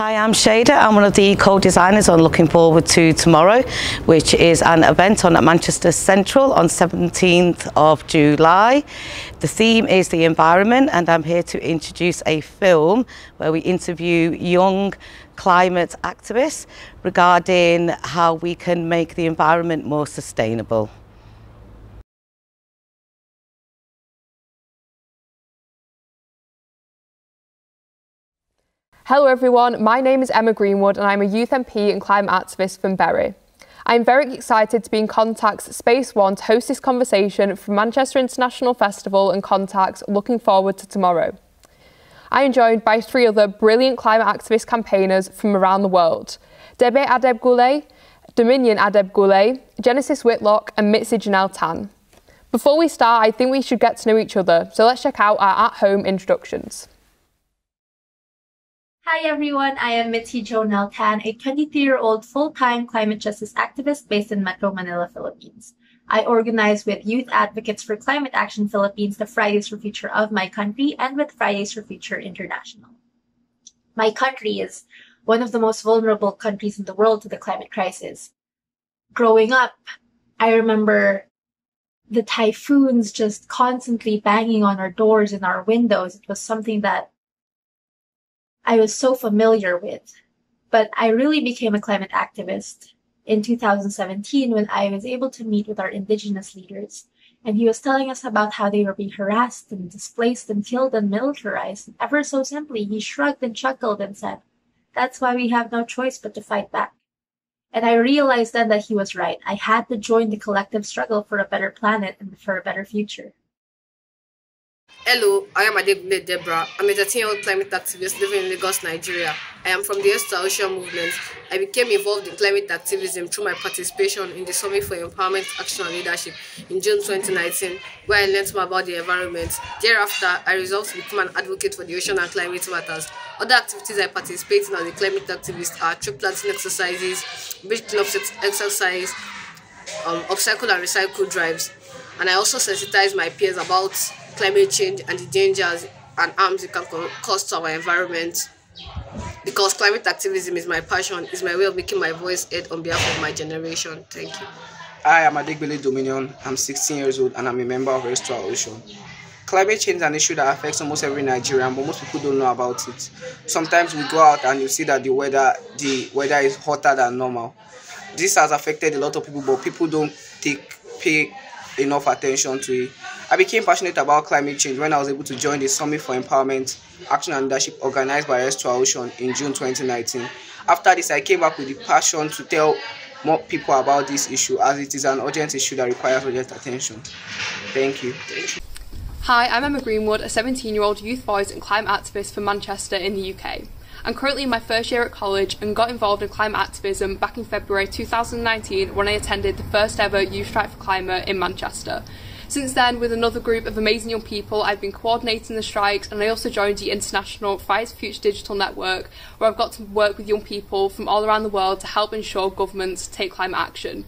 Hi, I'm Shada. I'm one of the co-designers on Looking Forward to Tomorrow, which is an event on at Manchester Central on 17th of July. The theme is the environment and I'm here to introduce a film where we interview young climate activists regarding how we can make the environment more sustainable. Hello everyone, my name is Emma Greenwood and I'm a youth MP and climate activist from Bury. I'm very excited to be in Contact's Space One to host this conversation from Manchester International Festival and Contacts looking forward to tomorrow. I am joined by three other brilliant climate activist campaigners from around the world. Debby Adegbile, Dominion Adegbile, Genesis Whitlock and Mitzi Jonelle Tan. Before we start, I think we should get to know each other, so let's check out our at-home introductions. Hi everyone, I am Mitzi Jonelle Tan, a 23-year-old full-time climate justice activist based in Metro Manila, Philippines. I organize with Youth Advocates for Climate Action Philippines the Fridays for Future of my country and with Fridays for Future International. My country is one of the most vulnerable countries in the world to the climate crisis. Growing up, I remember the typhoons just constantly banging on our doors and our windows. It was something that I was so familiar with. But I really became a climate activist in 2017 when I was able to meet with our indigenous leaders. And he was telling us about how they were being harassed and displaced and killed and militarized. And ever so simply, he shrugged and chuckled and said, That's why we have no choice but to fight back. And I realized then that he was right. I had to join the collective struggle for a better planet and for a better future. Hello, I am Adegbile Deborah. I'm a 13-year-old climate activist living in Lagos, Nigeria. I am from the to Ocean movement. I became involved in climate activism through my participation in the Summit for Empowerment, Action and Leadership in June 2019, where I learned more about the environment. Thereafter, I resolved to become an advocate for the ocean and climate matters. Other activities I participate in as a climate activist are tree planting exercises, beach cleanup exercise, um, upcycle and recycle drives. And I also sensitize my peers about climate change and the dangers and harms it can cause to our environment. Because climate activism is my passion, is my way of making my voice heard on behalf of my generation. Thank you. Hi, I'm Adegbile Dominion. I'm 16 years old and I'm a member of Restore Ocean. Climate change is an issue that affects almost every Nigerian, but most people don't know about it. Sometimes we go out and you see that the weather, the weather is hotter than normal. This has affected a lot of people, but people don't take pay enough attention to it. I became passionate about climate change when I was able to join the Summit for Empowerment, Action and Leadership organized by Restore Ocean in June 2019. After this, I came back with the passion to tell more people about this issue as it is an urgent issue that requires urgent attention. Thank you. Thank you. Hi, I'm Emma Greenwood, a 17 year old youth voice and climate activist from Manchester in the UK. I'm currently in my first year at college and got involved in climate activism back in February 2019 when I attended the first ever Youth Strike for Climate in Manchester. Since then, with another group of amazing young people, I've been coordinating the strikes and I also joined the International for Future Digital Network, where I've got to work with young people from all around the world to help ensure governments take climate action.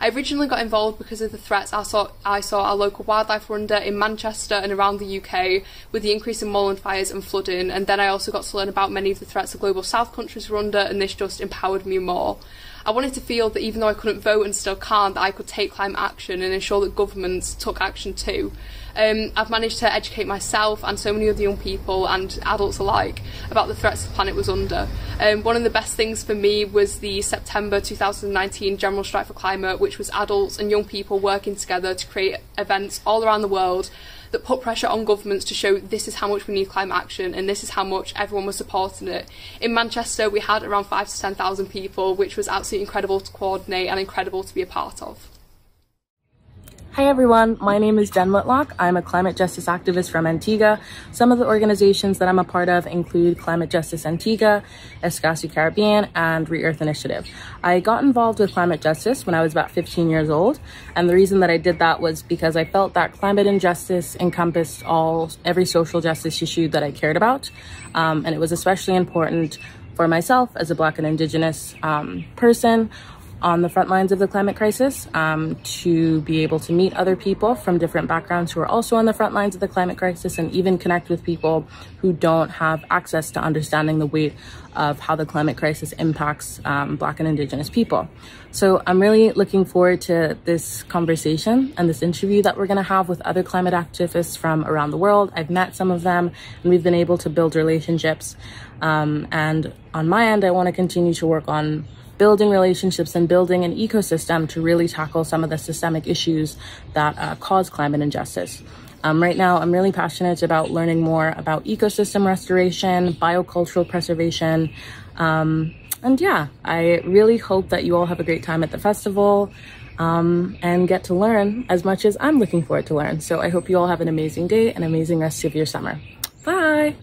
I originally got involved because of the threats I saw, I saw our local wildlife were under in Manchester and around the UK with the increase in moorland fires and flooding and then I also got to learn about many of the threats the global south countries were under and this just empowered me more. I wanted to feel that even though I couldn't vote and still can't, that I could take climate action and ensure that governments took action too. Um, I've managed to educate myself and so many other young people and adults alike about the threats the planet was under. Um, one of the best things for me was the September 2019 General Strike for Climate, which was adults and young people working together to create events all around the world that put pressure on governments to show this is how much we need climate action and this is how much everyone was supporting it. In Manchester, we had around five to 10,000 people, which was absolutely incredible to coordinate and incredible to be a part of. Hi everyone, my name is Jen Whitlock. I'm a climate justice activist from Antigua. Some of the organizations that I'm a part of include Climate Justice Antigua, Escazú Caribbean, and Re-Earth Initiative. I got involved with climate justice when I was about 15 years old, and the reason that I did that was because I felt that climate injustice encompassed all every social justice issue that I cared about, um, and it was especially important for myself as a Black and Indigenous um, person on the front lines of the climate crisis, um, to be able to meet other people from different backgrounds who are also on the front lines of the climate crisis, and even connect with people who don't have access to understanding the weight of how the climate crisis impacts um, Black and Indigenous people. So I'm really looking forward to this conversation and this interview that we're going to have with other climate activists from around the world. I've met some of them, and we've been able to build relationships. Um, and on my end, I want to continue to work on building relationships and building an ecosystem to really tackle some of the systemic issues that uh, cause climate injustice. Um, right now, I'm really passionate about learning more about ecosystem restoration, biocultural preservation, um, and yeah, I really hope that you all have a great time at the festival um, and get to learn as much as I'm looking forward to learn. So I hope you all have an amazing day and amazing rest of your summer. Bye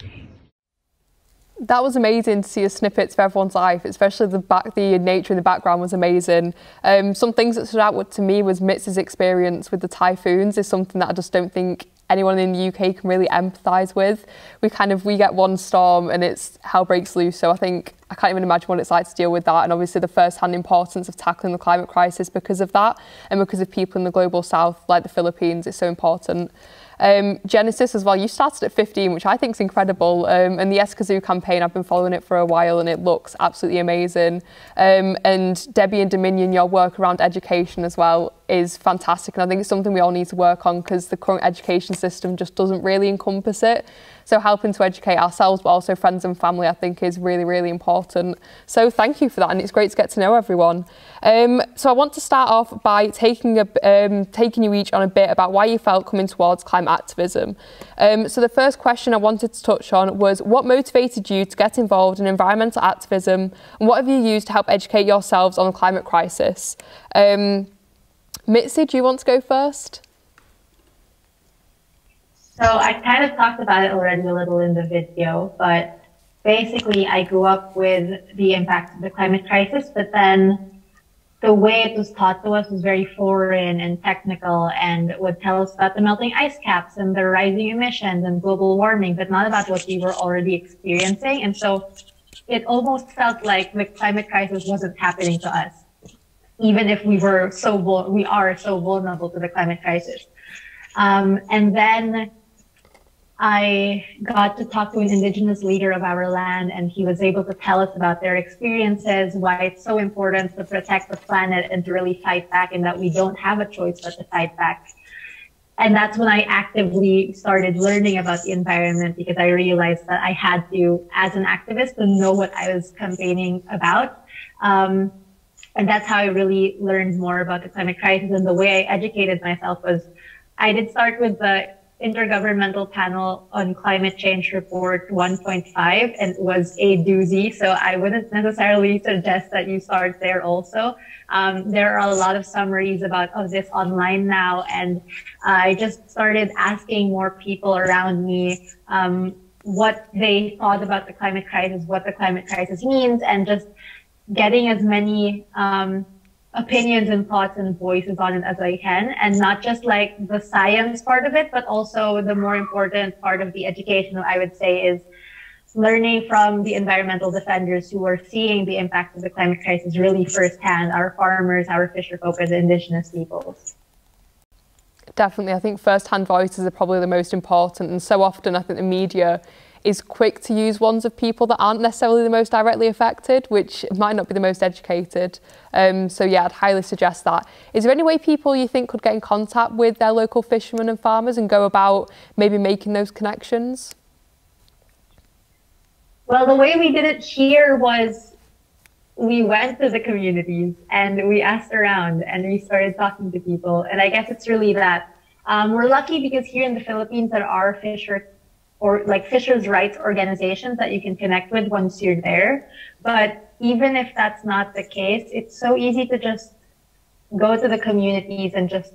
that was amazing to see a snippets of everyone's life, especially the back, the nature in the background was amazing. Um, some things that stood out to me was Mitz's experience with the typhoons is something that I just don't think anyone in the UK can really empathise with. We kind of we get one storm and it's hell breaks loose. So I think I can't even imagine what it's like to deal with that. And obviously the first-hand importance of tackling the climate crisis because of that, and because of people in the global south like the Philippines, is so important. Um, Genesis as well, you started at 15, which I think is incredible. Um, and the Escazú campaign, I've been following it for a while and it looks absolutely amazing. Um, and Debbie and Dominion, your work around education as well is fantastic. And I think it's something we all need to work on because the current education system just doesn't really encompass it. So helping to educate ourselves, but also friends and family, I think is really, really important. So thank you for that, and it's great to get to know everyone. Um, so I want to start off by taking a, um, taking you each on a bit about why you felt coming towards climate activism. Um, so the first question I wanted to touch on was what motivated you to get involved in environmental activism, and what have you used to help educate yourselves on the climate crisis? Um, Mitzi, do you want to go first? So I kind of talked about it already a little in the video, but basically I grew up with the impact of the climate crisis, but then the way it was taught to us was very foreign and technical and would tell us about the melting ice caps and the rising emissions and global warming, but not about what we were already experiencing. And so it almost felt like the climate crisis wasn't happening to us, even if we were so, we are so vulnerable to the climate crisis. Um, and then I got to talk to an indigenous leader of our land, and he was able to tell us about their experiences, why it's so important to protect the planet and to really fight back, and that we don't have a choice but to fight back. And that's when I actively started learning about the environment because I realized that I had to, as an activist, to know what I was campaigning about. Um, and that's how I really learned more about the climate crisis. And the way I educated myself was I did start with the Intergovernmental Panel on Climate Change Report 1.5 and was a doozy. So I wouldn't necessarily suggest that you start there also. Um, there are a lot of summaries about of this online now. And I just started asking more people around me um, what they thought about the climate crisis, what the climate crisis means, and just getting as many um, opinions and thoughts and voices on it as I can, and not just like the science part of it, but also the more important part of the education, I would say, is learning from the environmental defenders who are seeing the impact of the climate crisis really firsthand, our farmers, our fisher folk, the indigenous peoples. Definitely, I think first-hand voices are probably the most important, and so often I think the media is quick to use ones of people that aren't necessarily the most directly affected, which might not be the most educated. Um, so yeah, I'd highly suggest that. Is there any way people you think could get in contact with their local fishermen and farmers and go about maybe making those connections? Well, the way we did it here was we went to the communities and we asked around and we started talking to people. And I guess it's really that. Um, we're lucky because here in the Philippines there are fisher or like fishers' rights organizations that you can connect with once you're there. But even if that's not the case, it's so easy to just go to the communities and just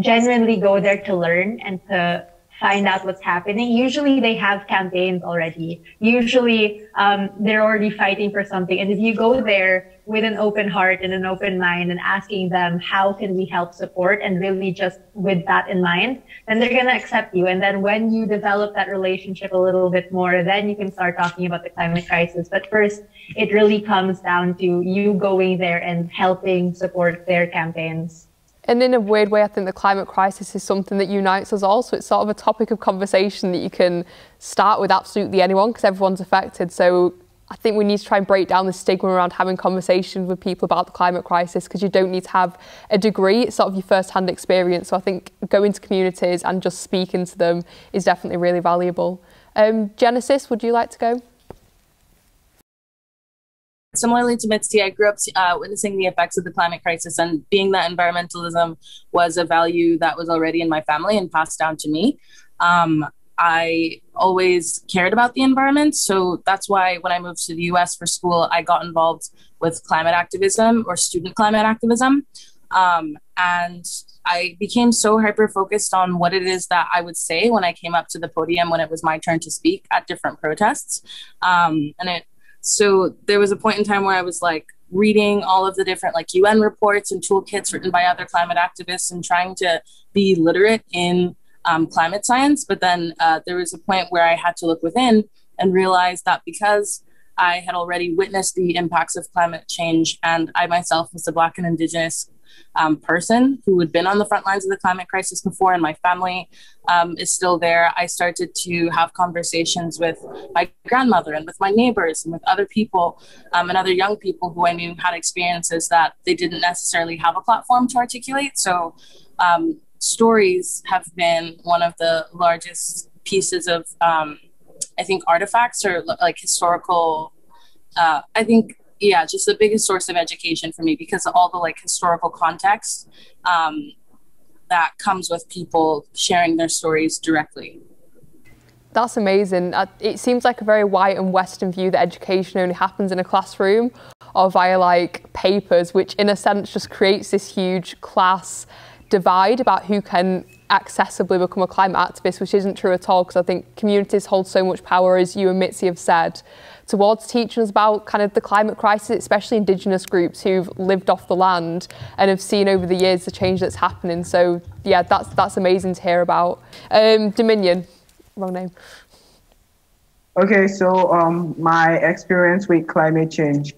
genuinely go there to learn and to find out what's happening. Usually they have campaigns already. Usually um, they're already fighting for something. And if you go there with an open heart and an open mind and asking them, how can we help support and really just with that in mind, then they're going to accept you. And then when you develop that relationship a little bit more, then you can start talking about the climate crisis. But first, it really comes down to you going there and helping support their campaigns. And in a weird way, I think the climate crisis is something that unites us all. So it's sort of a topic of conversation that you can start with absolutely anyone because everyone's affected. So I think we need to try and break down the stigma around having conversations with people about the climate crisis because you don't need to have a degree. It's sort of your first-hand experience. So I think going to communities and just speaking to them is definitely really valuable. Um, Genesis, would you like to go? Similarly to Mitzi, I grew up uh, witnessing the effects of the climate crisis, and being that environmentalism was a value that was already in my family and passed down to me. Um, I always cared about the environment. So that's why when I moved to the US for school, I got involved with climate activism or student climate activism. Um, and I became so hyper focused on what it is that I would say when I came up to the podium when it was my turn to speak at different protests. Um, and it so there was a point in time where I was like reading all of the different like UN reports and toolkits written by other climate activists and trying to be literate in um, climate science. But then uh, there was a point where I had to look within and realize that because I had already witnessed the impacts of climate change and I myself was a Black and Indigenous um, person who had been on the front lines of the climate crisis before, and my family um, is still there. I started to have conversations with my grandmother and with my neighbors and with other people um, and other young people who I knew had experiences that they didn't necessarily have a platform to articulate. So, um, stories have been one of the largest pieces of, um, I think, artifacts or like historical. Uh, I think yeah, just the biggest source of education for me because of all the like historical context um, that comes with people sharing their stories directly. That's amazing. Uh, it seems like a very white and Western view that education only happens in a classroom or via like papers, which in a sense just creates this huge class divide about who can accessibly become a climate activist, which isn't true at all because I think communities hold so much power, as you and Mitzi have said, towards teaching us about kind of the climate crisis, especially Indigenous groups who've lived off the land and have seen over the years the change that's happening. So yeah, that's that's amazing to hear about. Um, Dominion, wrong name. Okay, so um, my experience with climate change.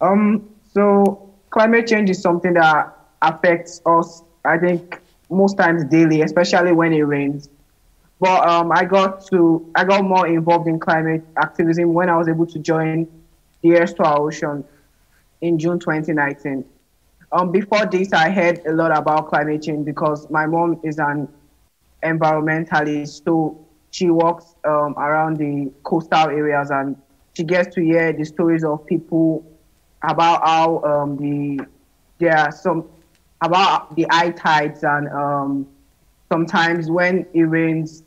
Um, so climate change is something that affects us. I think most times daily, especially when it rains. But um, I got to I got more involved in climate activism when I was able to join the Earth to Our Ocean in June 2019. Um, before this, I heard a lot about climate change because my mom is an environmentalist, so she walks um, around the coastal areas and she gets to hear the stories of people about how um, the there are some about the high tides and um, sometimes when it rains,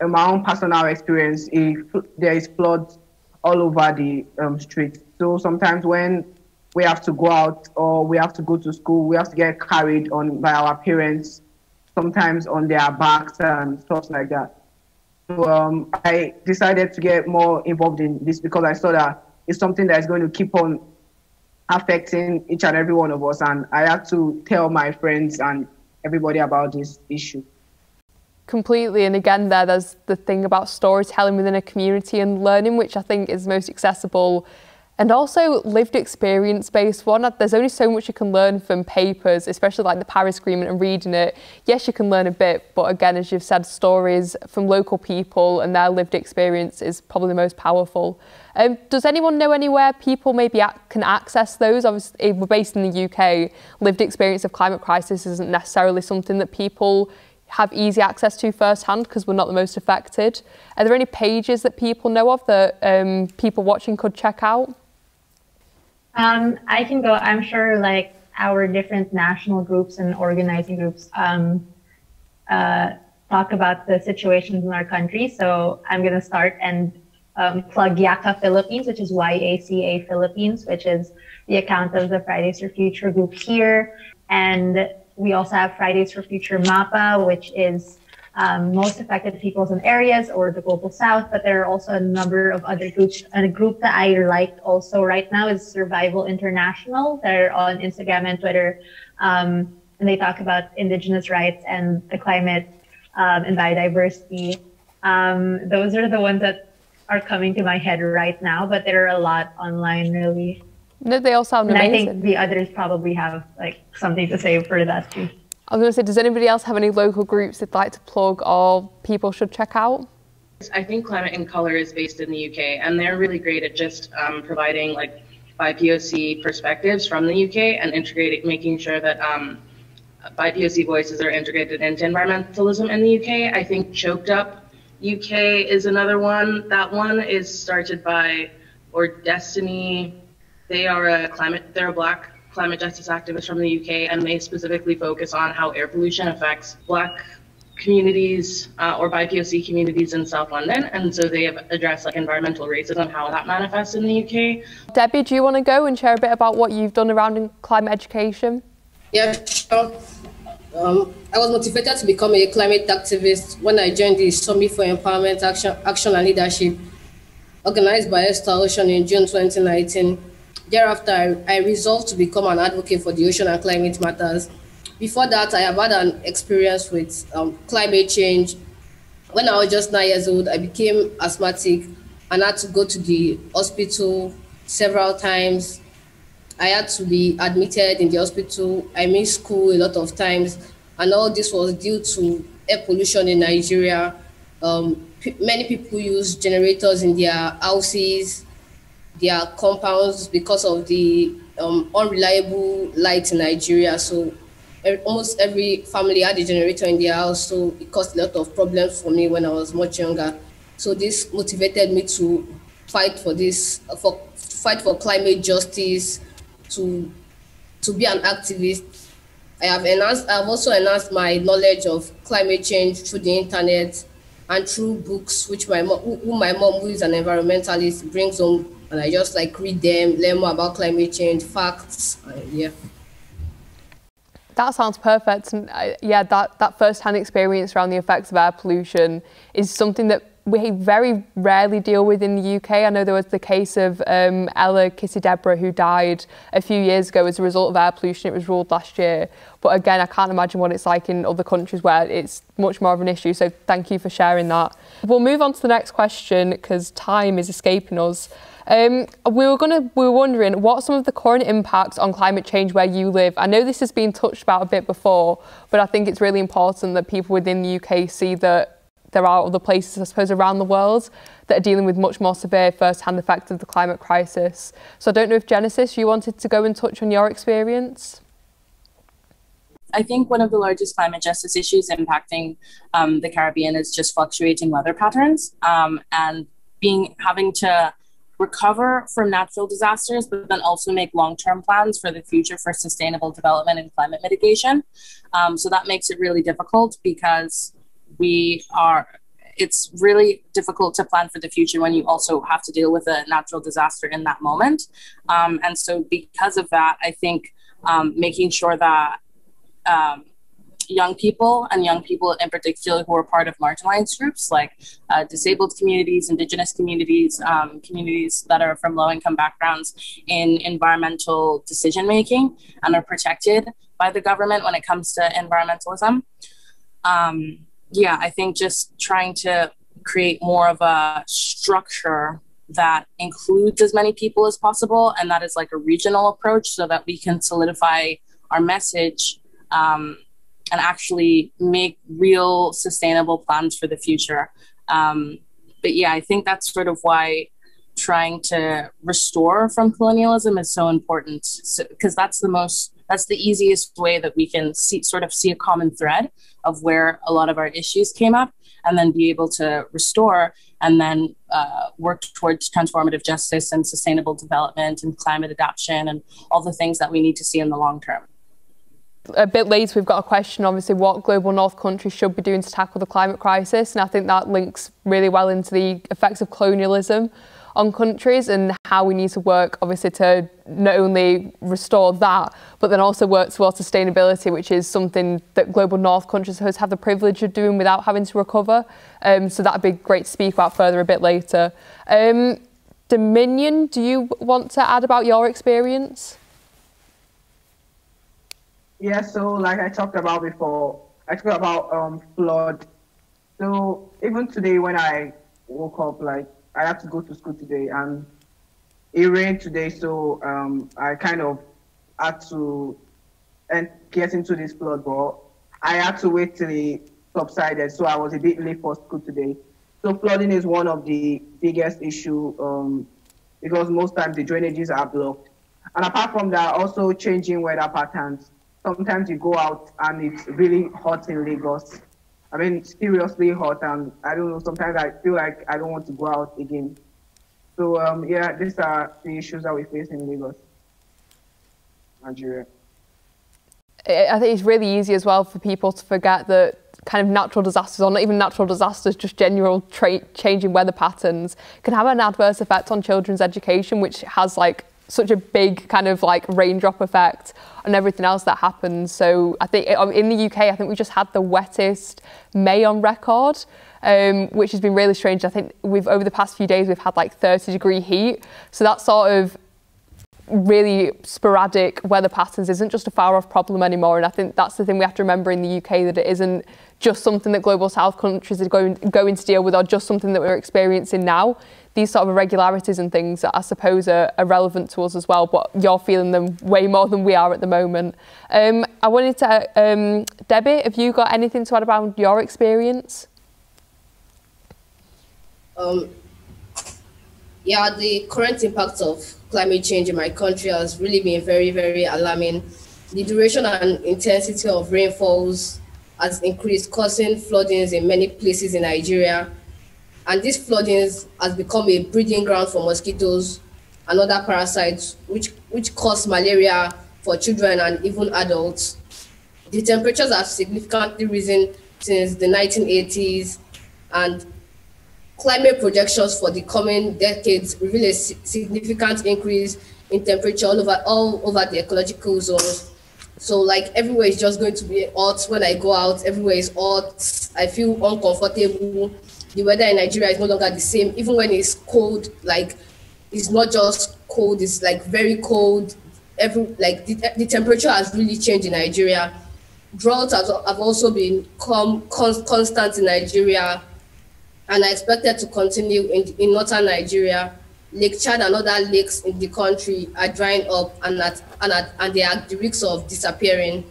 in my own personal experience, it, there is floods all over the um, street. So sometimes when we have to go out or we have to go to school, we have to get carried on by our parents, sometimes on their backs and stuff like that. So um, I decided to get more involved in this because I saw that it's something that is going to keep on affecting each and every one of us. And I had to tell my friends and everybody about this issue. Completely. And again, there, there's the thing about storytelling within a community and learning, which I think is most accessible and also lived experience based one. There's only so much you can learn from papers, especially like the Paris Agreement and reading it. Yes, you can learn a bit, but again, as you've said, stories from local people and their lived experience is probably the most powerful. Um, does anyone know anywhere people maybe can access those? Obviously, we're based in the UK. Lived experience of climate crisis isn't necessarily something that people have easy access to firsthand because we're not the most affected. Are there any pages that people know of that um, people watching could check out? Um, I can go. I'm sure like our different national groups and organizing groups um, uh, talk about the situations in our country. So I'm going to start and um, plug YACA Philippines, which is YACA Philippines, which is the account of the Fridays for Future group here. And we also have Fridays for Future MAPA, which is um, most affected peoples and areas or the global south, but there are also a number of other groups. And a group that I like also right now is Survival International. They're on Instagram and Twitter. Um, and they talk about indigenous rights and the climate um, and biodiversity. Um, those are the ones that are coming to my head right now, but there are a lot online really. No, they all sound and amazing. I think the others probably have like something to say for that too. I was going to say, does anybody else have any local groups they'd like to plug or people should check out? I think Climate in Color is based in the UK, and they're really great at just um, providing like BIPOC perspectives from the UK and integrating, making sure that um, BIPOC voices are integrated into environmentalism in the UK. I think Choked Up UK is another one. That one is started by or Destiny. They are a climate. They're a black climate justice activists from the UK, and they specifically focus on how air pollution affects Black communities uh, or BIPOC communities in South London. And so they have addressed like environmental racism, how that manifests in the UK. Debbie, do you want to go and share a bit about what you've done around climate education? Yeah, sure. Um, I was motivated to become a climate activist when I joined the Summit for Empowerment Action, Action and Leadership, organized by Esther Ocean in June 2019. Thereafter, I, resolved to become an advocate for the ocean and climate matters. Before that, I have had an experience with um, climate change. When I was just nine years old, I became asthmatic and had to go to the hospital several times. I had to be admitted in the hospital. I missed school a lot of times, and all this was due to air pollution in Nigeria. Um, many people use generators in their houses their compounds because of the um, unreliable light in Nigeria. So almost every family had a generator in their house, so it caused a lot of problems for me when I was much younger. So this motivated me to fight for this, for fight for climate justice, to to be an activist. I have enhanced. I have also enhanced my knowledge of climate change through the internet and through books, which my mom, who my mom, who is an environmentalist, brings home and I just like read them, learn more about climate change, facts, yeah. That sounds perfect, and uh, yeah, that that first-hand experience around the effects of air pollution is something that we very rarely deal with in the UK. I know there was the case of um, Ella Kissi-Debrah who died a few years ago as a result of air pollution. It was ruled last year. But again, I can't imagine what it's like in other countries where it's much more of an issue. So thank you for sharing that. We'll move on to the next question because time is escaping us. Um, we were gonna, we were wondering what some of the current impacts on climate change where you live. I know this has been touched about a bit before, but I think it's really important that people within the UK see that there are other places, I suppose, around the world that are dealing with much more severe first-hand effects of the climate crisis. So I don't know if Genesis, you wanted to go and touch on your experience. I think one of the largest climate justice issues impacting um, the Caribbean is just fluctuating weather patterns um, and being having to recover from natural disasters, but then also make long term plans for the future for sustainable development and climate mitigation. Um, so that makes it really difficult because we are. It's really difficult to plan for the future when you also have to deal with a natural disaster in that moment. Um, and so, because of that, I think um, making sure that um, young people and young people in particular who are part of marginalized groups like uh, disabled communities, indigenous communities, um, communities that are from low income backgrounds in environmental decision making and are protected by the government when it comes to environmentalism. Um, yeah, I think just trying to create more of a structure that includes as many people as possible and that is like a regional approach so that we can solidify our message um, and actually make real sustainable plans for the future. Um, but yeah, I think that's sort of why trying to restore from colonialism is so important because so, that's the most that's the easiest way that we can see sort of see a common thread of where a lot of our issues came up and then be able to restore and then uh, work towards transformative justice and sustainable development and climate adaptation and all the things that we need to see in the long term a bit later, we've got a question, obviously, what global north countries should be doing to tackle the climate crisis. And I think that links really well into the effects of colonialism on countries and how we need to work, obviously, to not only restore that, but then also work towards sustainability, which is something that global north countries have the privilege of doing without having to recover. Um, so that'd be great to speak about further a bit later. Um, Dominion, do you want to add about your experience? Yeah, so like I talked about before, I talked about um, flood. So even today when I woke up, like I have to go to school today and it rained today, so um, I kind of had to and get into this flood, but I had to wait till it subsided, so I was a bit late for school today. So flooding is one of the biggest issue um, because most times the drainages are blocked. And apart from that, also changing weather patterns sometimes you go out and it's really hot in Lagos. I mean, seriously hot, and I don't know. Sometimes I feel like I don't want to go out again. So um, yeah, these are the issues that we face in Lagos, Nigeria. I think it's really easy as well for people to forget that kind of natural disasters, or not even natural disasters, just general tra- changing weather patterns, can have an adverse effect on children's education, which has like such a big kind of like raindrop effect on everything else that happens. So I think um, in the UK, I think we just had the wettest May on record, um, which has been really strange. I think we've over the past few days we've had like 30 degree heat. So that sort of really sporadic weather patterns isn't just a far off problem anymore. And I think that's the thing we have to remember in the UK that it isn't just something that global south countries are going, going to deal with or just something that we're experiencing now these sort of irregularities and things that I suppose are, are, relevant to us as well, but you're feeling them way more than we are at the moment. Um, I wanted to, um, Debbie, have you got anything to add about your experience? Um, yeah, the current impact of climate change in my country has really been very, very alarming. The duration and intensity of rainfalls has increased, causing floodings in many places in Nigeria and these flooding has become a breeding ground for mosquitoes and other parasites, which, which cause malaria for children and even adults. The temperatures have significantly risen since the 1980s, and climate projections for the coming decades reveal a significant increase in temperature all over all over the ecological zones. So like everywhere is just going to be hot when I go out, everywhere is hot. I feel uncomfortable the weather in Nigeria is no longer the same. Even when it's cold, like it's not just cold; it's like very cold. Every like the, the temperature has really changed in Nigeria. Droughts have, have also been com, con, constant in Nigeria, and are expected to continue in, in northern Nigeria. Lake Chad and other lakes in the country are drying up and at, and, at, and they are at the risk of disappearing.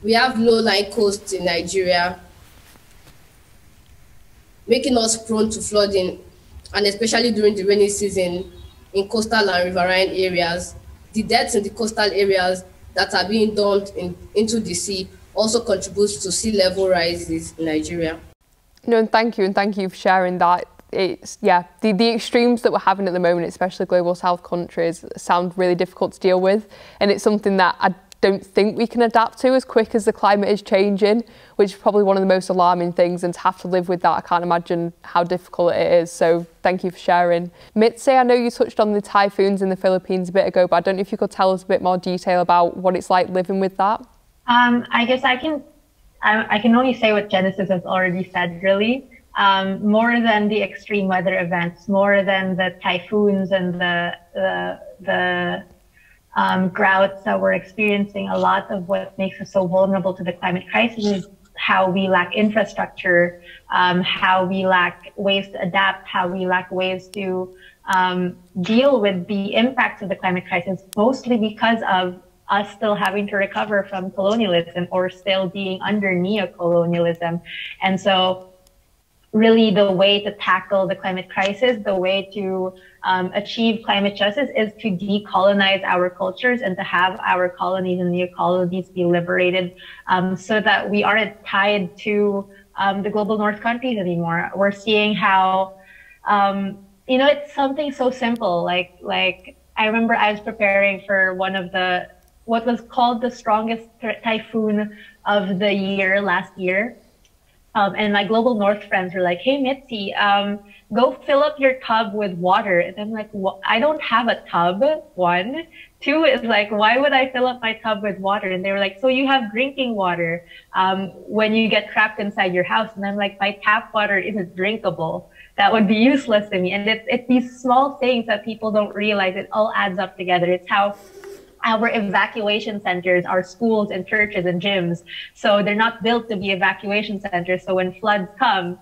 We have low-lying coasts in Nigeria, making us prone to flooding, and especially during the rainy season in coastal and riverine areas. The deaths in the coastal areas that are being dumped in, into the sea also contributes to sea level rises in Nigeria. No, and thank you, and thank you for sharing that. It's yeah, the, the extremes that we're having at the moment, especially global south countries, sound really difficult to deal with, and it's something that I don't think we can adapt to as quick as the climate is changing, which is probably one of the most alarming things. And to have to live with that, I can't imagine how difficult it is. So thank you for sharing. Mitzi, I know you touched on the typhoons in the Philippines a bit ago, but I don't know if you could tell us a bit more detail about what it's like living with that. Um, I guess I can. I, I can only say what Genesis has already said. Really, um, more than the extreme weather events, more than the typhoons and the the the um, droughts that we're experiencing, a lot of what makes us so vulnerable to the climate crisis is how we lack infrastructure, um, how we lack ways to adapt, how we lack ways to um, deal with the impacts of the climate crisis, mostly because of us still having to recover from colonialism or still being under neo-colonialism. And so really the way to tackle the climate crisis, the way to um, achieve climate justice is to decolonize our cultures and to have our colonies and neo colonies be liberated um, so that we aren't tied to um, the global north countries anymore. We're seeing how, um, you know, it's something so simple. Like, like I remember I was preparing for one of the, what was called the strongest typhoon of the year last year Um, and my global north friends were like, "Hey Mitzi, um, go fill up your tub with water." And I'm like, well, "I don't have a tub." One, two is like, "Why would I fill up my tub with water?" And they were like, "So you have drinking water um, when you get trapped inside your house?" And I'm like, "My tap water isn't drinkable. That would be useless to me." And it's it's these small things that people don't realize. It all adds up together. It's how our evacuation centers our schools and churches and gyms. So they're not built to be evacuation centers. So when floods come,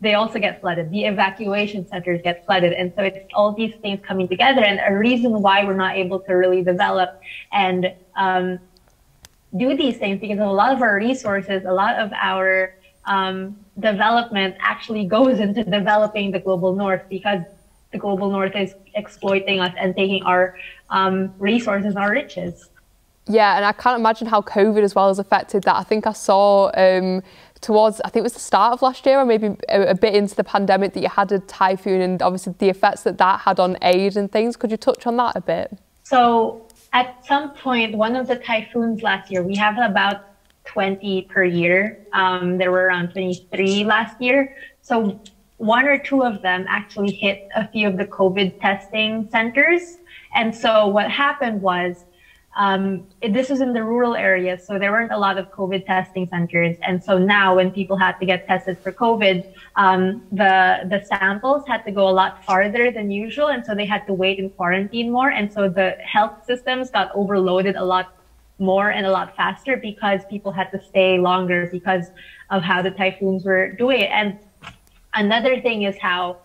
they also get flooded. The evacuation centers get flooded. And so it's all these things coming together. And a reason why we're not able to really develop and um, do these things because a lot of our resources, a lot of our um, development actually goes into developing the global north because the global north is exploiting us and taking our um, resources, our riches. Yeah, and I can't imagine how COVID as well has affected that. I think I saw um, towards, I think it was the start of last year or maybe a, a, bit into the pandemic that you had a typhoon and obviously the effects that that had on aid and things. Could you touch on that a bit? So at some point, one of the typhoons last year, we have about 20 per year. Um, there were around 23 last year. So one or two of them actually hit a few of the COVID testing centers. And so what happened was, um, this was in the rural areas, so there weren't a lot of COVID testing centers. And so now, when people had to get tested for COVID, um, the the samples had to go a lot farther than usual, and so they had to wait in quarantine more. And so the health systems got overloaded a lot more and a lot faster because people had to stay longer because of how the typhoons were doing it. And Another thing is how,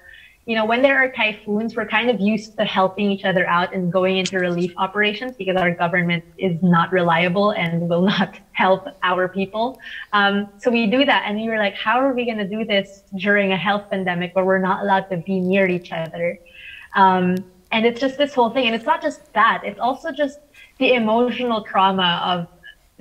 you know, when there are typhoons, we're kind of used to helping each other out and going into relief operations because our government is not reliable and will not help our people. Um, so we do that. And we were like, how are we going to do this during a health pandemic where we're not allowed to be near each other? Um, and it's just this whole thing. And it's not just that, it's also just the emotional trauma of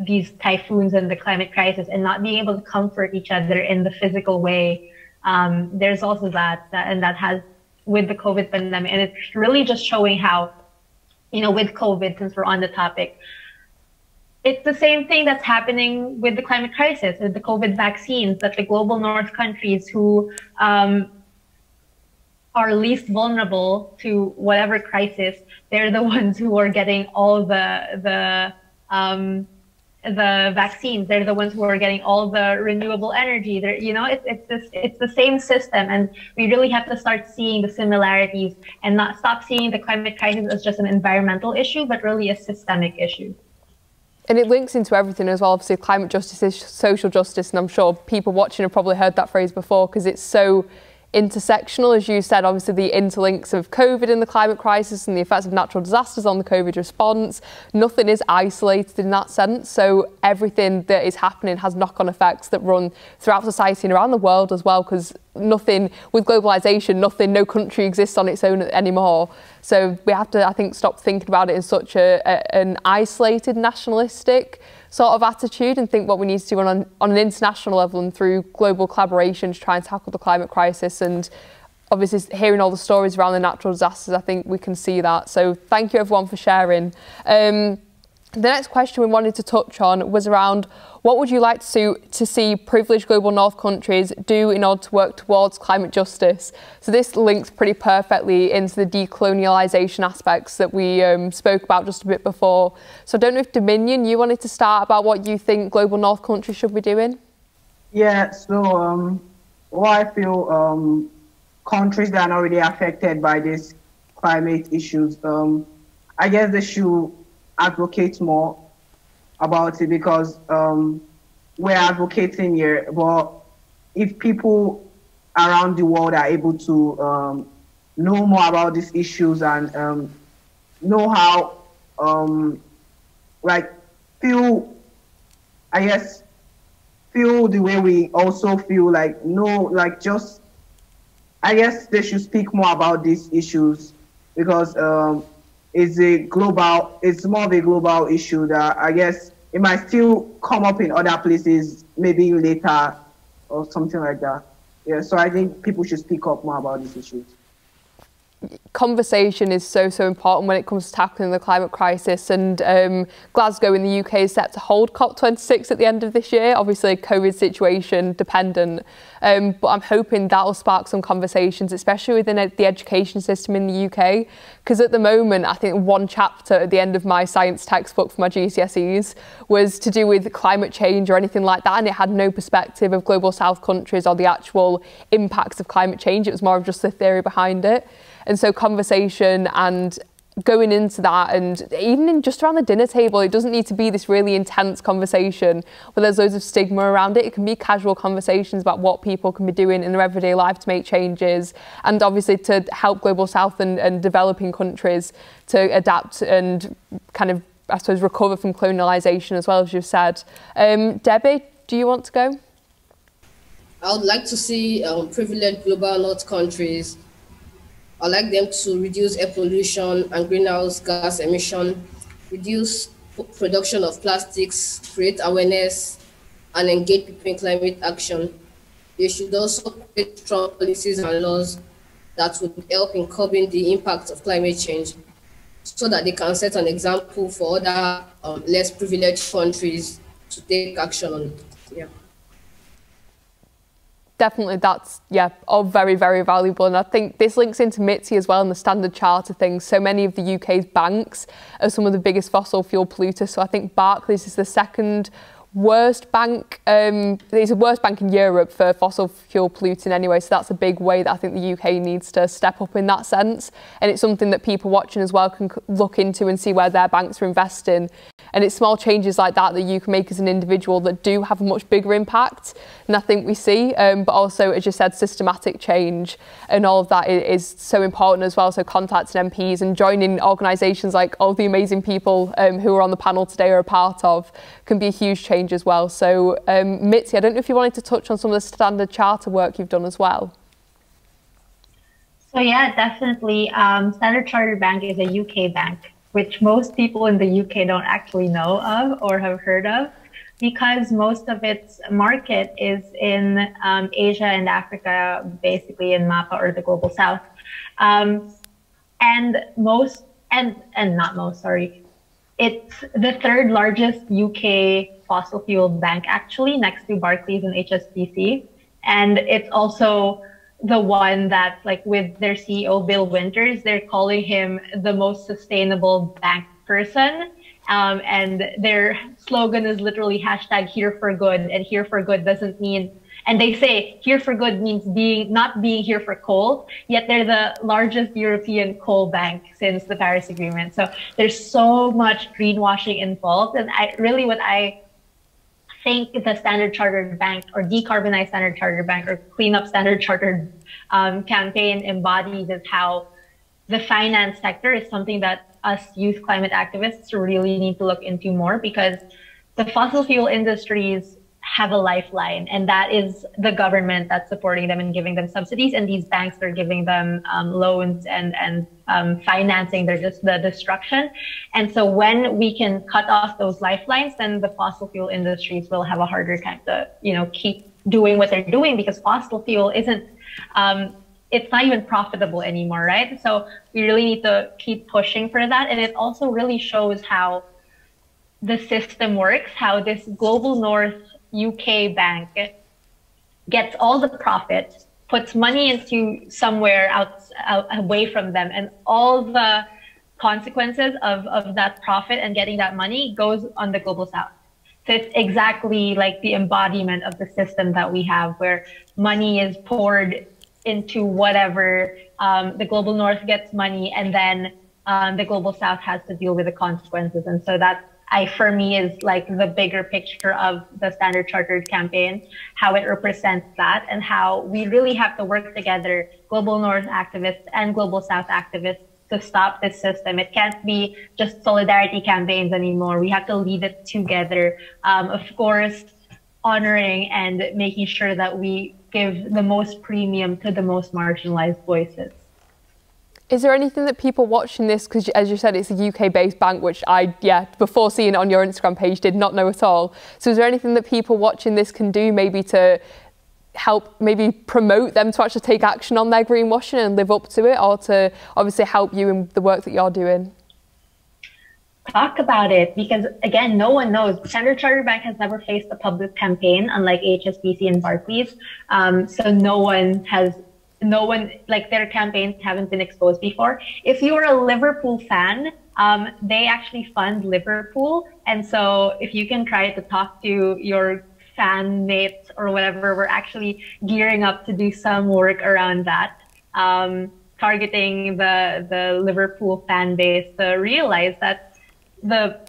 these typhoons and the climate crisis and not being able to comfort each other in the physical way um, there's also that, that, and that has with the COVID pandemic, and it's really just showing how, you know, with COVID, since we're on the topic, it's the same thing that's happening with the climate crisis, with the COVID vaccines, that the global north countries who um, are least vulnerable to whatever crisis, they're the ones who are getting all the the um, the vaccines. They're the ones who are getting all the renewable energy. They're, you know, it's it's this, it's the same system, and we really have to start seeing the similarities and not stop seeing the climate crisis as just an environmental issue, but really a systemic issue. And it links into everything as well. Obviously, climate justice is social justice, and I'm sure people watching have probably heard that phrase before because it's so intersectional, as you said, obviously the interlinks of COVID and the climate crisis and the effects of natural disasters on the COVID response. Nothing is isolated in that sense. So everything that is happening has knock-on effects that run throughout society and around the world as well, because nothing with globalization, nothing, no country exists on its own anymore. So we have to, I think, stop thinking about it in such a, a an isolated nationalistic sort of attitude and think what we need to do on, on an international level and through global collaboration to try and tackle the climate crisis. And obviously hearing all the stories around the natural disasters I think we can see that. So thank you everyone for sharing. Um, the next question we wanted to touch on was around what would you like to, to see privileged global north countries do in order to work towards climate justice? So this links pretty perfectly into the decolonialisation aspects that we um, spoke about just a bit before. So I don't know if Dominion, you wanted to start about what you think global north countries should be doing? Yeah, so um, what I feel um, countries that are really affected by these climate issues, um, I guess they should advocate more about it because um, we're advocating here. But if people around the world are able to um, know more about these issues and um, know how, um, like, feel, I guess, feel the way we also feel, like, know, like, just, I guess they should speak more about these issues because is a global, it's more of a global issue that I guess it might still come up in other places, maybe later or something like that. Yeah, so I think people should speak up more about these issues. Conversation is so so important when it comes to tackling the climate crisis. And um, Glasgow in the UK is set to hold COP26 at the end of this year obviously COVID situation dependent. Um, but I'm hoping that'll spark some conversations especially within the education system in the UK because at the moment I think one chapter at the end of my science textbook for my GCSEs was to do with climate change or anything like that and it had no perspective of global south countries or the actual impacts of climate change. It was more of just the theory behind it and so conversation and going into that and even in just around the dinner table it doesn't need to be this really intense conversation where there's loads of stigma around it. It can be casual conversations about what people can be doing in their everyday life to make changes and obviously to help global south and, and developing countries to adapt and kind of I suppose recover from colonialisation as well as you've said. Um, Debbie do you want to go? I would like to see um, privileged global north countries I'd like them to reduce air pollution and greenhouse gas emission, reduce production of plastics, create awareness, and engage people in climate action. They should also create strong policies and laws that would help in curbing the impact of climate change so that they can set an example for other um, less privileged countries to take action on. Yeah definitely that's yeah all very very valuable. And i think this links into mitzi as well and the standard charter things so many of the uk's banks are some of the biggest fossil fuel polluters. So i think barclays is the second worst bank um it's the worst bank in europe for fossil fuel polluting anyway. So that's a big way that i think the uk needs to step up in that sense. And it's something that people watching as well can look into and see where their banks are investing and it's small changes like that that you can make as an individual that do have a much bigger impact than I think we see. Um, but also, as you said, systematic change and all of that is, so important as well. So contacting MPs and joining organisations like all the amazing people um, who are on the panel today are a part of can be a huge change as well. So um, Mitzi, I don't know if you wanted to touch on some of the standard charter work you've done as well. So yeah, definitely. Um, Standard Chartered Bank is a UK bank which most people in the UK don't actually know of or have heard of because most of its market is in um, Asia and Africa, basically in MAPA or the global south. Um, and most, and, and not most, sorry, it's the third largest UK fossil fuel bank actually, next to Barclays and HSBC. And it's also the one that like with their CEO Bill Winters, they're calling him the most sustainable bank person. Um, and their slogan is literally hashtag here for good. And here for good doesn't mean and they say here for good means being not being here for coal, yet they're the largest European coal bank since the Paris Agreement. So there's so much greenwashing involved. And I really what I think the Standard Chartered Bank or Decarbonize Standard Chartered Bank or Clean Up Standard Chartered um, campaign embodies is how the finance sector is something that us youth climate activists really need to look into more because the fossil fuel industries have a lifeline, and that is the government that's supporting them and giving them subsidies, and these banks are giving them um, loans and and um, financing their just the destruction. And so when we can cut off those lifelines, then the fossil fuel industries will have a harder time to you know keep doing what they're doing because fossil fuel isn't. Um, it's not even profitable anymore, right? So we really need to keep pushing for that. And it also really shows how the system works, how this global north UK bank gets all the profit, puts money into somewhere out, out away from them, and all the consequences of, of that profit and getting that money goes on the global south. So it's exactly like the embodiment of the system that we have where money is poured into whatever um, the global north gets money and then um, the global south has to deal with the consequences. And so that's I for me is like the bigger picture of the Standard Chartered campaign, how it represents that, and how we really have to work together, Global North activists and Global South activists, to stop this system. It can't be just solidarity campaigns anymore. We have to lead it together. Um, of course, honoring and making sure that we give the most premium to the most marginalized voices. Is there anything that people watching this, because as you said, it's a UK-based bank, which I, yeah, before seeing it on your Instagram page, did not know at all. So is there anything that people watching this can do maybe to help maybe promote them to actually take action on their greenwashing and live up to it, or to obviously help you in the work that you're doing? talk about it because again, no one knows. Standard Chartered Bank has never faced a public campaign, unlike HSBC and Barclays. Um, so no one has, no one like their campaigns haven't been exposed before. If you're a Liverpool fan, um, they actually fund Liverpool, and so if you can try to talk to your fan mates or whatever, we're actually gearing up to do some work around that. Um, targeting the the Liverpool fan base to realize that the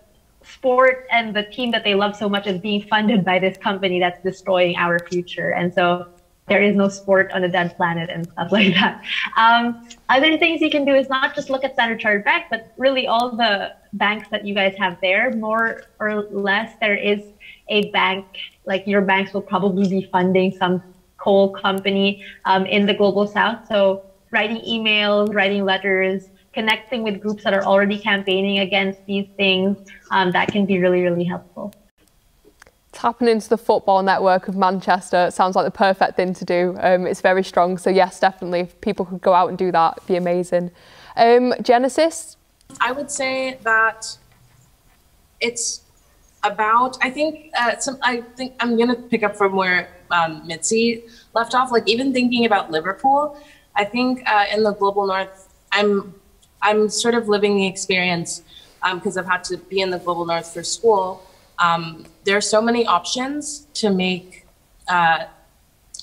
sport and the team that they love so much is being funded by this company that's destroying our future. And so there is no sport on a dead planet and stuff like that. Um, other things you can do is not just look at Standard Chartered Bank, but really all the banks that you guys have there, more or less, there is a bank, like your banks will probably be funding some coal company um, in the global south. So writing emails, writing letters, connecting with groups that are already campaigning against these things, um, that can be really, really helpful. Tapping into the football network of Manchester sounds like the perfect thing to do. Um, it's very strong, so yes, definitely. If people could go out and do that, it'd be amazing. Um, Genesis? I would say that it's about. I think uh, some. I think I'm gonna pick up from where um, Mitzi left off. Like even thinking about Liverpool, I think uh, in the global north, I'm I'm sort of living the experience because um, I've had to be in the global north for school. Um, there are so many options to make uh,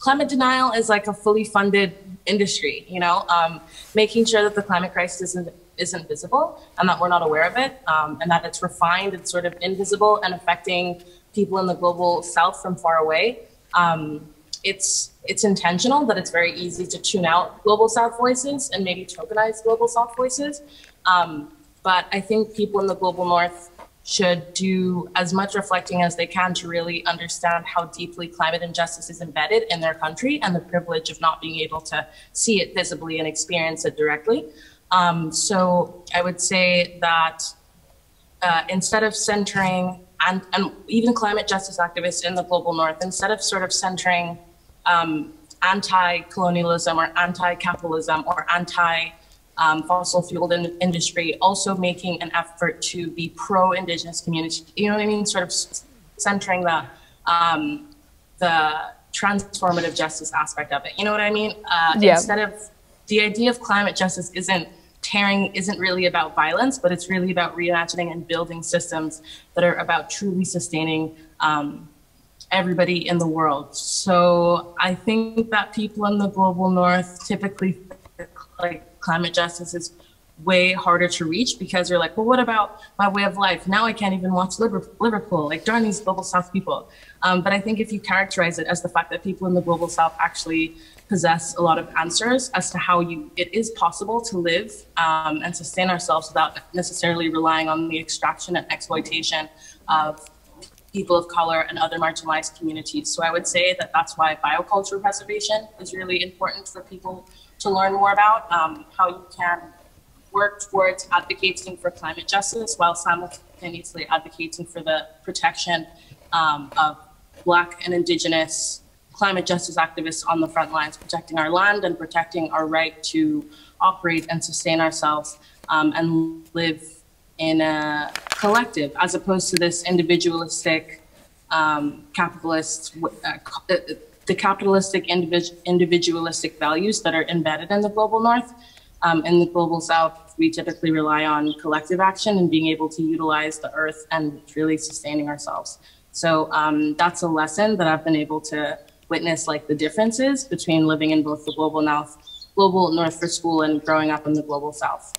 climate denial is like a fully funded industry. You know, um, making sure that the climate crisis isn't isn't visible and that we're not aware of it, um, and that it's refined and sort of invisible and affecting people in the global south from far away. Um, it's it's intentional that it's very easy to tune out global south voices and maybe tokenize global south voices um, but i think people in the global north should do as much reflecting as they can to really understand how deeply climate injustice is embedded in their country and the privilege of not being able to see it visibly and experience it directly. Um, so i would say that uh, instead of centering and, and even climate justice activists in the global north instead of sort of centering um, anti-colonialism or anti-capitalism or anti um, fossil fuel in- industry, also making an effort to be pro-indigenous community. You know what I mean? Sort of centering the um, the transformative justice aspect of it. You know what I mean? Uh, yeah. Instead of the idea of climate justice isn't tearing isn't really about violence, but it's really about reimagining and building systems that are about truly sustaining um, everybody in the world. So I think that people in the global north typically like climate justice is way harder to reach because you're like, well, what about my way of life? Now I can't even watch Liverpool. Like, darn these global south people. Um, but I think if you characterize it as the fact that people in the global south actually possess a lot of answers as to how you it is possible to live um, and sustain ourselves without necessarily relying on the extraction and exploitation of people of color and other marginalized communities. So I would say that that's why bioculture preservation is really important for people to learn more about um, how you can work towards advocating for climate justice while simultaneously advocating for the protection um, of Black and Indigenous climate justice activists on the front lines, protecting our land and protecting our right to operate and sustain ourselves um, and live in a collective as opposed to this individualistic um, capitalist uh, uh, the capitalistic individ- individualistic values that are embedded in the global north. Um, in the global south we typically rely on collective action and being able to utilize the earth and really sustaining ourselves. So um, that's a lesson that i've been able to witness like the differences between living in both the global north global north for school and growing up in the global south.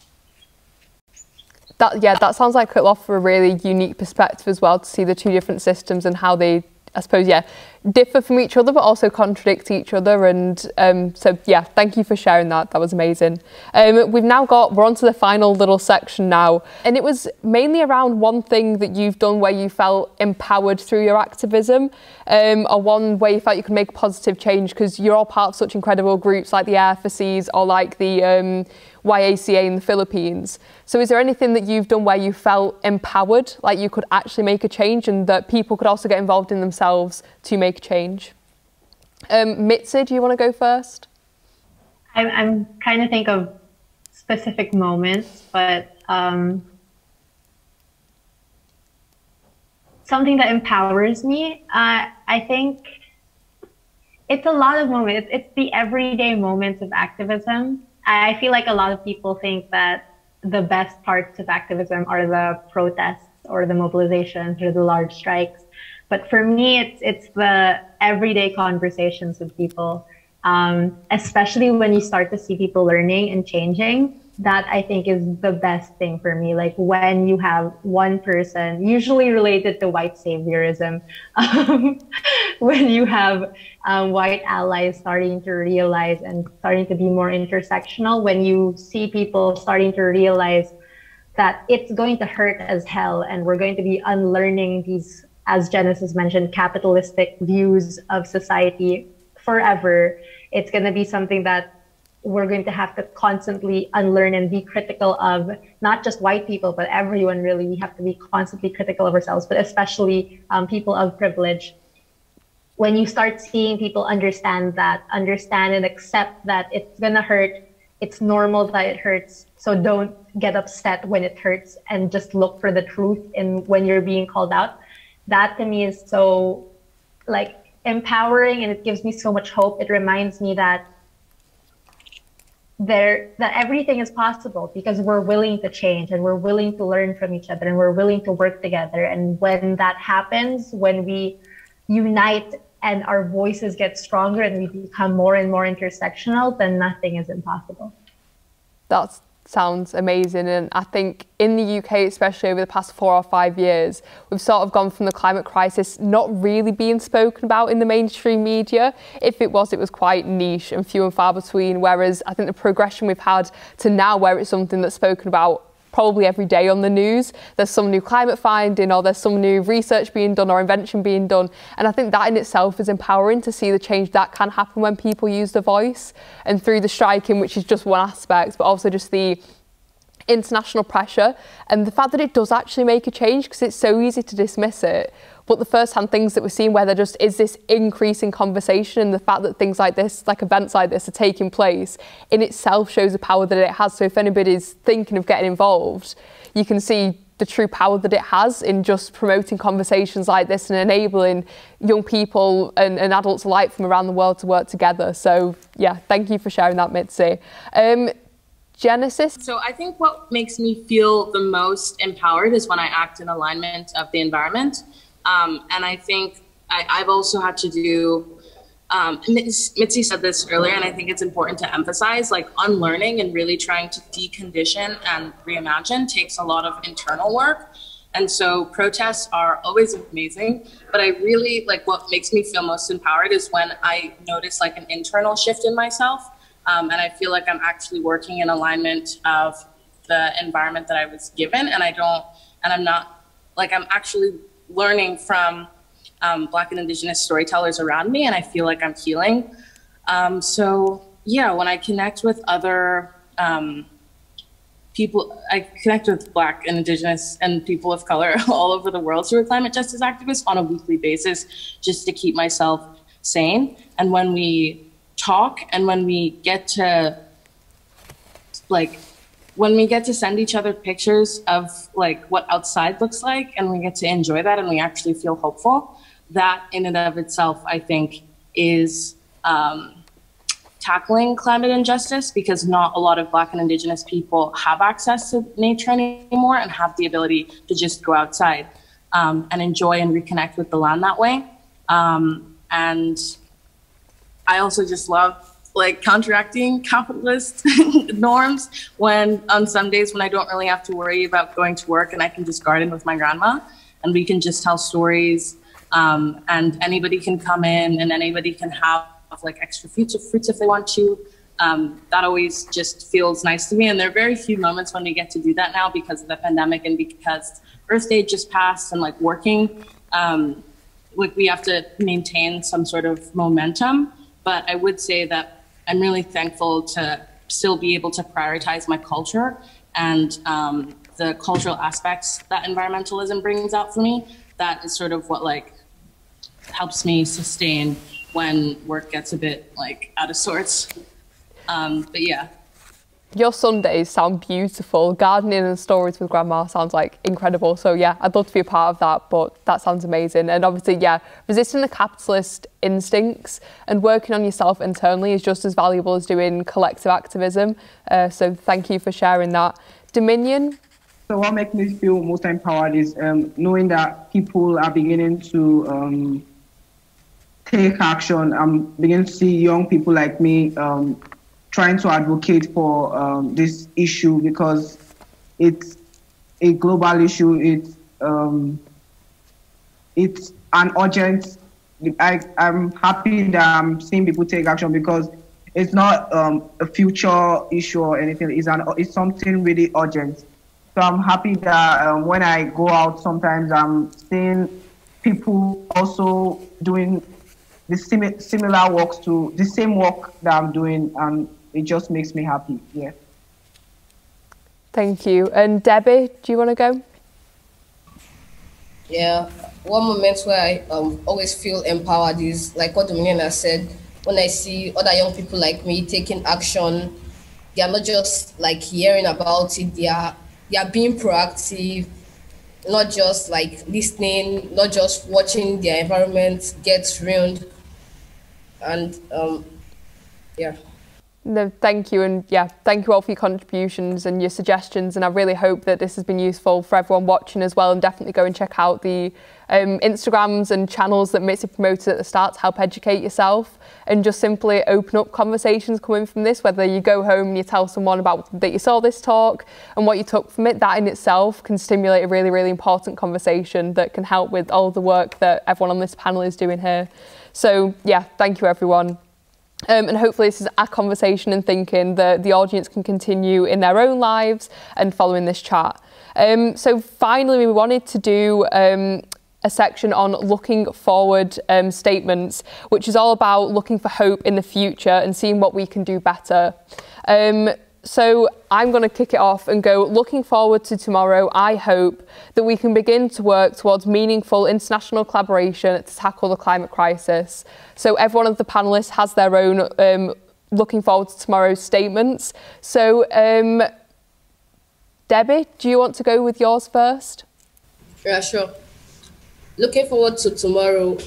That yeah, that sounds like it'll offer a really unique perspective as well to see the two different systems and how they, I suppose, yeah, differ from each other but also contradict each other. And um, so yeah, thank you for sharing that. That was amazing. Um, we've now got we're on to the final little section now, and it was mainly around one thing that you've done where you felt empowered through your activism, um, or one where you felt you could make a positive change because you're all part of such incredible groups like the Air for Seas or like the um, YACA in the Philippines. So is there anything that you've done where you felt empowered, like you could actually make a change and that people could also get involved in themselves to make change? Um, Mitzi, do you want to go first? I'm, I'm trying to think of specific moments, but um, something that empowers me. Uh, I think it's a lot of moments. It's, it's the everyday moments of activism. I feel like a lot of people think that the best parts of activism are the protests or the mobilizations or the large strikes. But for me, it's it's the everyday conversations with people, um, especially when you start to see people learning and changing that I think is the best thing for me. Like when you have one person, usually related to white saviorism, um, when you have um, white allies starting to realize and starting to be more intersectional, when you see people starting to realize that it's going to hurt as hell and we're going to be unlearning these, as Genesis mentioned, capitalistic views of society forever. It's going to be something that we're going to have to constantly unlearn and be critical of not just white people, but everyone really. We have to be constantly critical of ourselves, but especially um, people of privilege. When you start seeing people understand that, understand and accept that it's going to hurt, it's normal that it hurts. So don't get upset when it hurts and just look for the truth in when you're being called out. That to me is so like empowering and it gives me so much hope. It reminds me that there that everything is possible because we're willing to change and we're willing to learn from each other and we're willing to work together. And when that happens when we unite and our voices get stronger and we become more and more intersectional then nothing is impossible. That's sounds amazing. And I think in the UK, especially over the past four or five years, we've sort of gone from the climate crisis not really being spoken about in the mainstream media. If it was, it was quite niche and few and far between. Whereas I think the progression we've had to now where it's something that's spoken about probably every day on the news. There's some new climate finding or there's some new research being done or invention being done. And I think that in itself is empowering to see the change that can happen when people use the voice and through the striking, which is just one aspect, but also just the international pressure and the fact that it does actually make a change because it's so easy to dismiss it but the first-hand things that we're seeing where there just is this increase in conversation and the fact that things like this, like events like this are taking place in itself shows the power that it has. So if anybody's thinking of getting involved, you can see the true power that it has in just promoting conversations like this and enabling young people and, and adults alike from around the world to work together. So yeah, thank you for sharing that, Mitzi. Um, Genesis? So I think what makes me feel the most empowered is when I act in alignment of the environment. Um, and I think I, have also had to do, um, Mitzi said this earlier, and I think it's important to emphasize like unlearning and really trying to decondition and reimagine takes a lot of internal work. And so protests are always amazing, but I really like what makes me feel most empowered is when I notice like an internal shift in myself. Um, and I feel like I'm actually working in alignment of the environment that I was given. And I don't, and I'm not like, I'm actually learning from um, Black and Indigenous storytellers around me, and I feel like I'm healing. Um, so, yeah, when I connect with other um, people, I connect with Black and Indigenous and people of color all over the world who are climate justice activists on a weekly basis just to keep myself sane. And when we talk and when we get to like when we get to send each other pictures of like what outside looks like and we get to enjoy that and we actually feel hopeful that in and of itself i think is um, tackling climate injustice because not a lot of black and indigenous people have access to nature anymore and have the ability to just go outside um, and enjoy and reconnect with the land that way. Um, and i also just love like counteracting capitalist norms when on some days when I don't really have to worry about going to work and I can just garden with my grandma and we can just tell stories um, and anybody can come in and anybody can have like extra fruits, fruits if they want to. Um, that always just feels nice to me. And there are very few moments when we get to do that now because of the pandemic and because Earth Day just passed and like working, um, like we have to maintain some sort of momentum. But I would say that I'm really thankful to still be able to prioritize my culture and um, the cultural aspects that environmentalism brings out for me. That is sort of what like helps me sustain when work gets a bit like out of sorts. Um, but yeah. Your Sundays sound beautiful. Gardening and stories with grandma sounds like incredible. So yeah, I'd love to be a part of that, but that sounds amazing. And obviously, yeah, resisting the capitalist instincts and working on yourself internally is just as valuable as doing collective activism. Uh, so thank you for sharing that. Dominion. So what makes me feel most empowered is um, knowing that people are beginning to um, take action. I'm beginning to see young people like me um, trying to advocate for um, this issue because it's a global issue. It's um, it's an urgent. I, I'm happy that I'm seeing people take action because it's not um, a future issue or anything. It's an it's something really urgent. So I'm happy that um, when I go out, sometimes I'm seeing people also doing the sim- similar works to the same work that I'm doing, and it just makes me happy. Yeah. Thank you. And Debby, do you want to go? Yeah, one moment where I um, always feel empowered is like what Dominion has said. When I see other young people like me taking action, they are not just like hearing about it. They are they are being proactive, not just like listening, not just watching their environment get ruined. And um, yeah. No, thank you, and yeah, thank you all for your contributions and your suggestions. And I really hope that this has been useful for everyone watching as well. And definitely go and check out the um, Instagrams and channels that Mitzi promoted at the start to help educate yourself and just simply open up conversations coming from this. Whether you go home and you tell someone about that you saw this talk and what you took from it, that in itself can stimulate a really, really important conversation that can help with all the work that everyone on this panel is doing here. So yeah, thank you everyone. Um, and hopefully this is a conversation and thinking that the audience can continue in their own lives and following this chat. Um, so finally, we wanted to do um, a section on looking forward um, statements, which is all about looking for hope in the future and seeing what we can do better. Um, so I'm going to kick it off and go looking forward to tomorrow. I hope that we can begin to work towards meaningful international collaboration to tackle the climate crisis. So every one of the panelists has their own um, looking forward to tomorrow's statements. So um, Debby, do you want to go with yours first? Yeah, sure. Looking forward to tomorrow.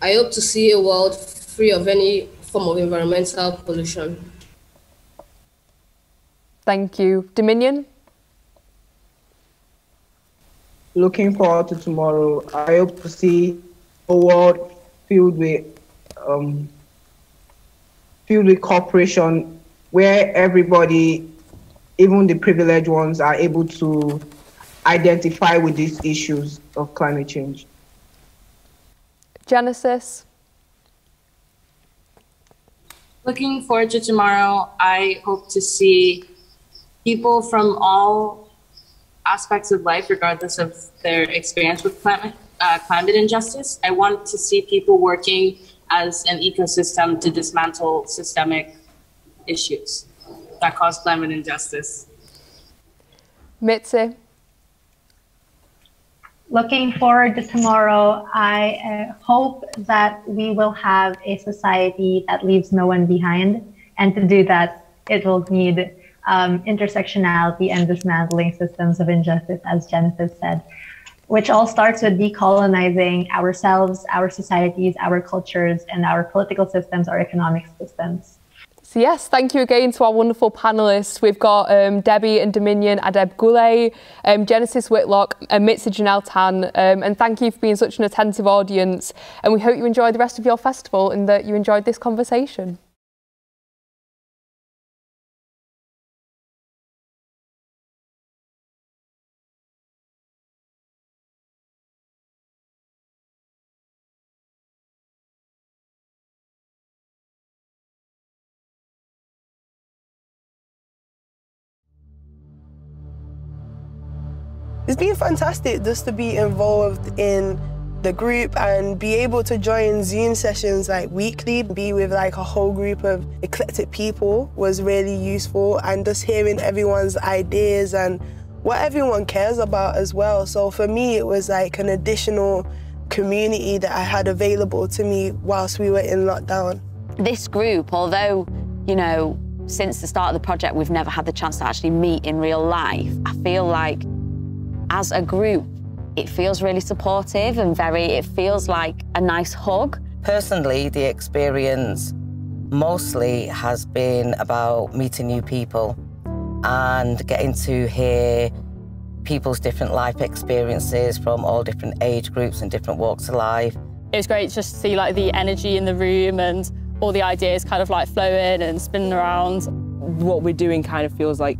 I hope to see a world free of any form of environmental pollution. Thank you. Dominion? Looking forward to tomorrow. I hope to see a world filled with um, filled with cooperation where everybody, even the privileged ones, are able to identify with these issues of climate change. Genesis? Looking forward to tomorrow, I hope to see people from all aspects of life, regardless of their experience with climate, uh, climate injustice. I want to see people working as an ecosystem to dismantle systemic issues that cause climate injustice. Mitzi? Looking forward to tomorrow, I uh, hope that we will have a society that leaves no one behind. And to do that, it will need um, intersectionality and dismantling systems of injustice, as Genesis said, which all starts with decolonizing ourselves, our societies, our cultures, and our political systems, our economic systems. So yes, thank you again to our wonderful panellists. We've got um, Debby and Dominion Adegbile, um, Genesis Whitlock and Mitzi Jonelle Tan. Um, and thank you for being such an attentive audience. And we hope you enjoy the rest of your festival and that you enjoyed this conversation. It's been fantastic just to be involved in the group and be able to join Zoom sessions like weekly, be with like a whole group of eclectic people was really useful and just hearing everyone's ideas and what everyone cares about as well. So for me, it was like an additional community that I had available to me whilst we were in lockdown. This group, although, you know, since the start of the project, we've never had the chance to actually meet in real life, I feel like as a group, it feels really supportive and very, it feels like a nice hug. Personally, the experience mostly has been about meeting new people and getting to hear people's different life experiences from all different age groups and different walks of life. It was great just to see like the energy in the room and all the ideas kind of like flowing and spinning around. What we're doing kind of feels like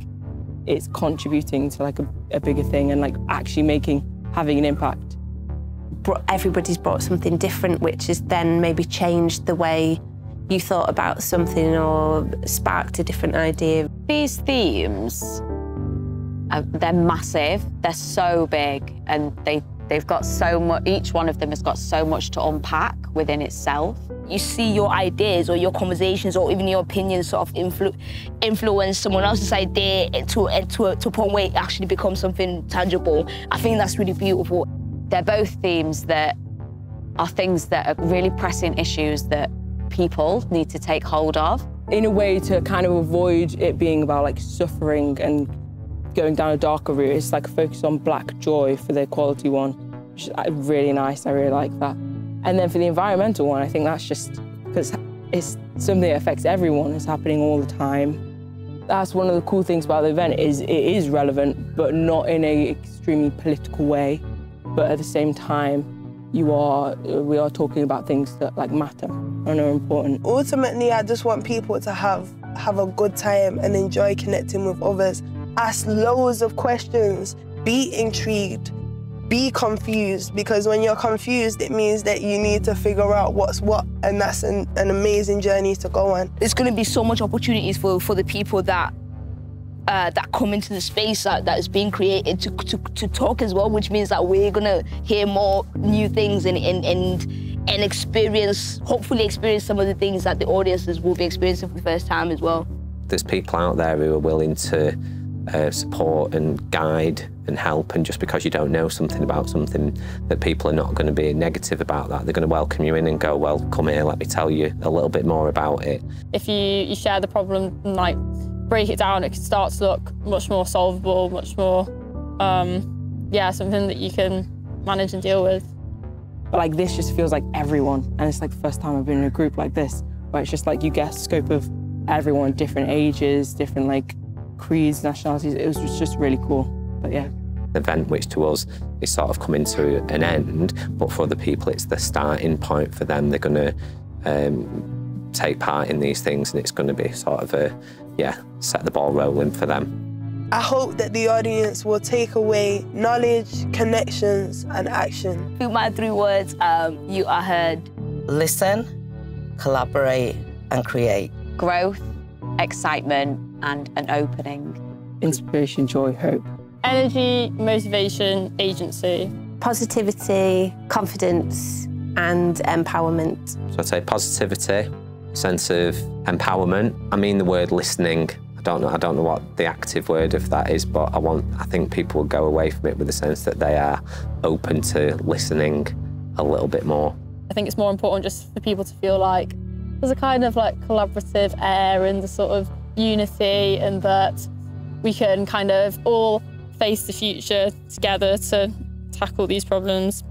it's contributing to like a, a bigger thing and like actually making, having an impact. Everybody's brought something different, which has then maybe changed the way you thought about something or sparked a different idea. These themes uh, they're massive, they're so big, and they, they've got so much, each one of them has got so much to unpack within itself. You see your ideas or your conversations or even your opinions sort of influ influence someone else's idea to, to, a, to a point where it actually becomes something tangible. I think that's really beautiful. They're both themes that are things that are really pressing issues that people need to take hold of. In a way to kind of avoid it being about like suffering and going down a darker route. It's like a focus on black joy for the equality one, which is uh, really nice. I really like that. And then for the environmental one, I think that's just because it's something that affects everyone. It's happening all the time. That's one of the cool things about the event is it is relevant, but not in an extremely political way. But at the same time, you are we are talking about things that like matter and are important. Ultimately, I just want people to have have a good time and enjoy connecting with others ask loads of questions, be intrigued, be confused, because when you're confused, it means that you need to figure out what's what, and that's an, an amazing journey to go on. There's going to be so much opportunities for, for the people that uh, that come into the space that, that is being created to, to, to talk as well, which means that we're going to hear more new things and, and, and, and experience, hopefully experience some of the things that the audiences will be experiencing for the first time as well. There's people out there who are willing to uh, support and guide and help. And just because you don't know something about something, that people are not going to be negative about that. They're going to welcome you in and go, well, come here, let me tell you a little bit more about it. If you, you share the problem and like break it down, it can start to look much more solvable, much more, um, yeah, something that you can manage and deal with. But like this just feels like everyone. And it's like the first time I've been in a group like this, where it's just like you get scope of everyone, different ages, different like creeds, nationalities. It was just really cool. But yeah. Event which to us is sort of coming to an end, but for other people it's the starting point for them. They're going to um, take part in these things and it's going to be sort of a, yeah, set the ball rolling for them. I hope that the audience will take away knowledge, connections, and action. Through my three words, um, you are heard. Listen, collaborate, and create. Growth, excitement, and an opening. Inspiration, joy, hope. Energy, motivation, agency. Positivity, confidence, and empowerment. So I'd say positivity, sense of empowerment. I mean the word listening. I don't know. I don't know what the active word of that is, but I want. I think people will go away from it with the sense that they are open to listening a little bit more. I think it's more important just for people to feel like there's a kind of like collaborative air and the sort of unity and that we can kind of all face the future together to tackle these problems.